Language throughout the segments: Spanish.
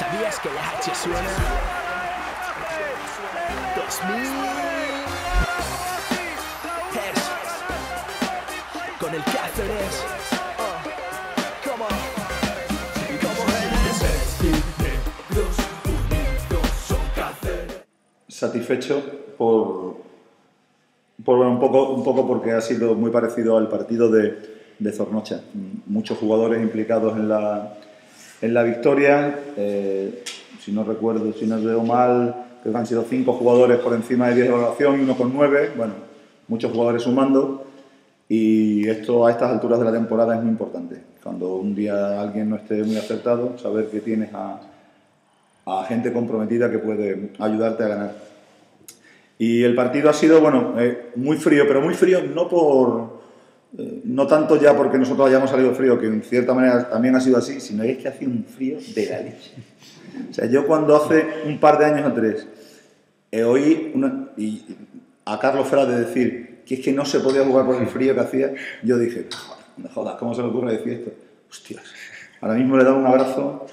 ¿Sabías que la H suena? 2000 Hertz. Con el Cáceres. Satisfecho por, por bueno, un, poco, un poco porque ha sido muy parecido al partido de, de Zornocha. Muchos jugadores implicados en la, en la victoria. eh, si no recuerdo, si no veo mal, creo que han sido cinco jugadores por encima de 10 de valoración uno con 9. Bueno, muchos jugadores sumando. Y esto a estas alturas de la temporada es muy importante. Cuando un día alguien no esté muy acertado, saber que tienes a, a gente comprometida que puede ayudarte a ganar. Y el partido ha sido, bueno, eh, muy frío, pero muy frío no por, eh, no tanto ya porque nosotros hayamos salido frío, que en cierta manera también ha sido así, sino es que hacía un frío de la leche. O sea, yo cuando hace un par de años o tres eh, oí a Carlos Frade decir que es que no se podía jugar por el frío que hacía, yo dije, "Joder, no jodas, ¿cómo se le ocurre decir esto? Hostias, ahora mismo le he un abrazo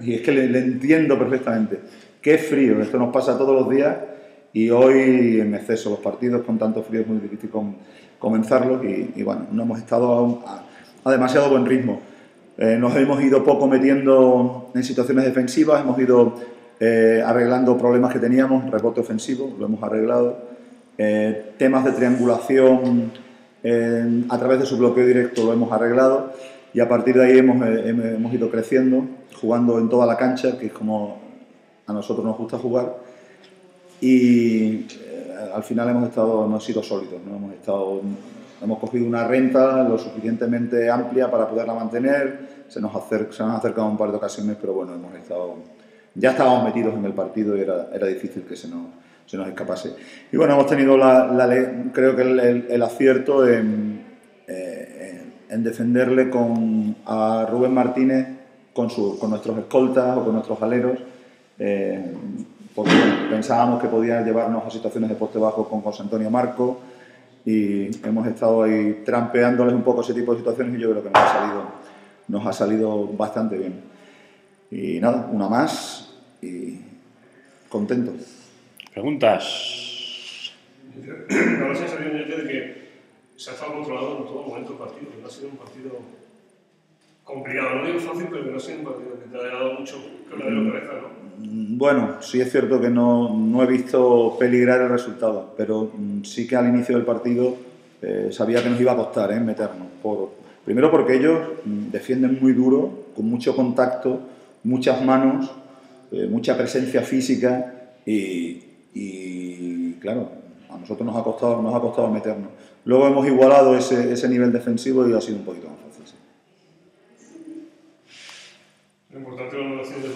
y es que le, le entiendo perfectamente. Qué frío, esto nos pasa todos los días y hoy en exceso. Los partidos con tanto frío es muy difícil com- comenzarlos y, y bueno, no hemos estado a, un- a- a demasiado buen ritmo. Eh, nos hemos ido poco metiendo en situaciones defensivas, hemos ido eh, arreglando problemas que teníamos, rebote ofensivo, lo hemos arreglado. Eh, temas de triangulación eh, a través de su bloqueo directo lo hemos arreglado y a partir de ahí hemos, eh, hem- hemos ido creciendo, jugando en toda la cancha, que es como a nosotros nos gusta jugar. Y eh, al final hemos estado, hemos sido sólidos, ¿no? hemos, estado, hemos cogido una renta lo suficientemente amplia para poderla mantener. Se nos, acer- se nos han acercado un par de ocasiones, pero bueno, hemos estado, ya estábamos metidos en el partido y era, era difícil que se nos, se nos escapase. Y bueno, hemos tenido la, la creo que el, el- el acierto en, eh, en defenderle con, a Rubén Martínez con, su, con nuestros escoltas o con nuestros aleros. eh, porque bueno, pensábamos que podía llevarnos a situaciones de poste bajo con José Antonio Marco y hemos estado ahí trampeándoles un poco ese tipo de situaciones y yo creo que nos ha salido, nos ha salido bastante bien. Y nada, una más y contento. Preguntas. La sensación de que se ha estado controlado en todo momento el partido, que no ha sido un partido complicado. No digo fácil, pero que no ha sido un partido que te haya dado mucho quebradero de cabeza, ¿no? Mm, Bueno, sí es cierto que no, no he visto peligrar el resultado, pero mm, sí que al inicio del partido eh, sabía que nos iba a costar eh, meternos. Por, primero porque ellos mm, defienden muy duro, con mucho contacto, muchas manos, eh, mucha presencia física y, y, claro, a nosotros nos ha costado, nos ha costado meternos. Luego hemos igualado ese, ese nivel defensivo y ha sido un poquito más fácil. sí. Lo importante la relación de todos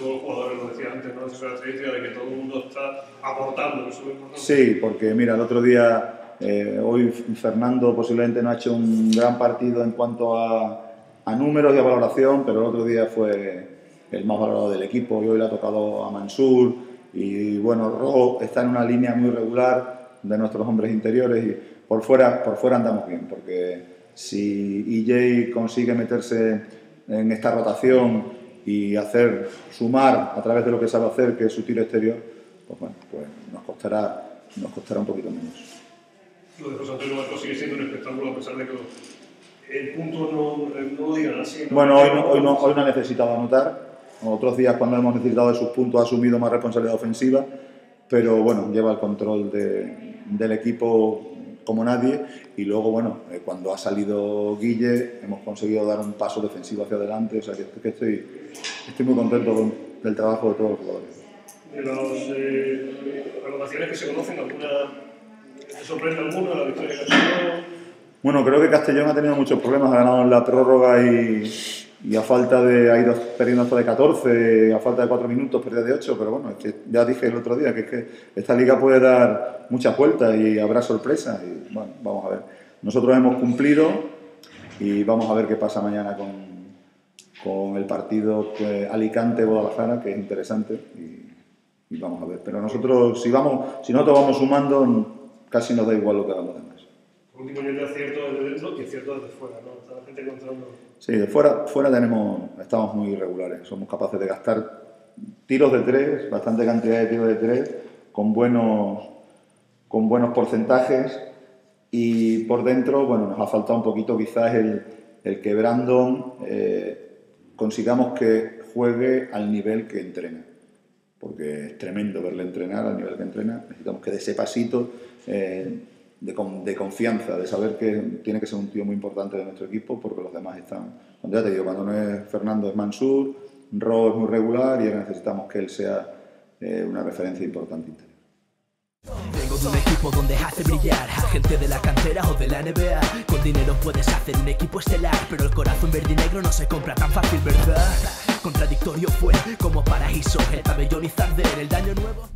los jugadores, de que todo el mundo está aportando, eso es. Sí, porque mira, el otro día, eh, hoy Fernando posiblemente no ha hecho un gran partido en cuanto a, a números y a valoración, pero el otro día fue el más valorado del equipo y hoy le ha tocado a Mansur y bueno, Rojo está en una línea muy regular de nuestros hombres interiores y por fuera, por fuera andamos bien, porque si EJ consigue meterse en esta rotación y hacer sumar a través de lo que sabe hacer, que es su tiro exterior, pues bueno, pues nos costará, nos costará un poquito menos. Lo de José Antonio Marcos sigue siendo un espectáculo a pesar de que el punto no, no lo digan así. ¿no? Bueno, hoy no, hoy, no, hoy no ha necesitado anotar. Otros días cuando hemos necesitado de sus puntos ha asumido más responsabilidad ofensiva, pero bueno, lleva el control de- del equipo como nadie y luego, bueno, eh, cuando ha salido Guille hemos conseguido dar un paso defensivo hacia adelante, o sea que, que estoy, estoy muy contento con- del trabajo de todos los jugadores. De las eh, anotaciones que se conocen, ¿alguna te sorprende alguna? La victoria ha tenido. Bueno, creo que Castellón ha tenido muchos problemas, ha ganado en la prórroga y, y a falta de, ha ido perdiendo hasta de 14, a falta de 4 minutos perdió de 8, pero bueno, es que ya dije el otro día que es que esta liga puede dar muchas vueltas y habrá sorpresas y bueno, vamos a ver. Nosotros hemos cumplido y vamos a ver qué pasa mañana con, con el partido pues, Alicante-Guadalajara, que es interesante y, y vamos a ver. Pero nosotros, si, vamos, si nosotros vamos sumando, casi nos da igual lo que hagan último, nivel de acierto desde dentro y acierto desde fuera, ¿no? Está la gente. Sí, de fuera, fuera tenemos, estamos muy irregulares. Somos capaces de gastar tiros de tres, bastante cantidad de tiros de tres, con buenos, con buenos porcentajes. Y por dentro, bueno, nos ha faltado un poquito quizás el, el que Brandon eh, consigamos que juegue al nivel que entrena. Porque es tremendo verle entrenar al nivel que entrena. Necesitamos que dé ese pasito eh, de, de confianza, de saber que tiene que ser un tío muy importante de nuestro equipo, porque los demás están. Cuando ya te digo, cuando no es Fernando es Mansur, Ro es muy regular y necesitamos que él sea eh, una referencia importante. Vengo de un equipo donde hace brillar a gente de la cantera o de la NBA. Con dinero puedes hacer un equipo estelar, pero el corazón verde y negro no se compra tan fácil, ¿verdad? Contradictorio fue como paraíso, el pabellón y Zarder, el daño nuevo.